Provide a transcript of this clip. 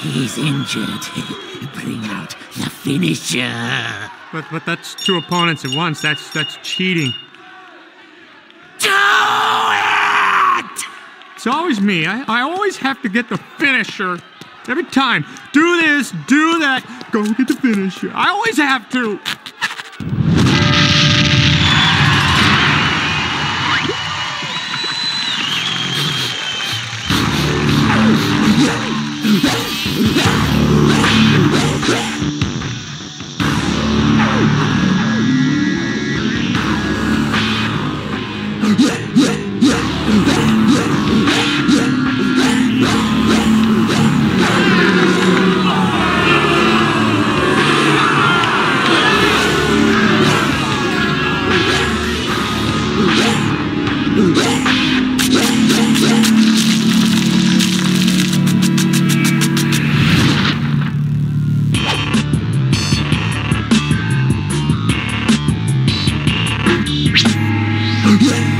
He's injured. Bring out the finisher. But but that's two opponents at once. That's that's cheating. Do it! It's always me. I, I always have to get the finisher. Every time. Do this, do that, go get the finisher. I always have to. Let